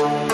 Bye.